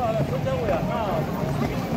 아, 손잡고야. 하나,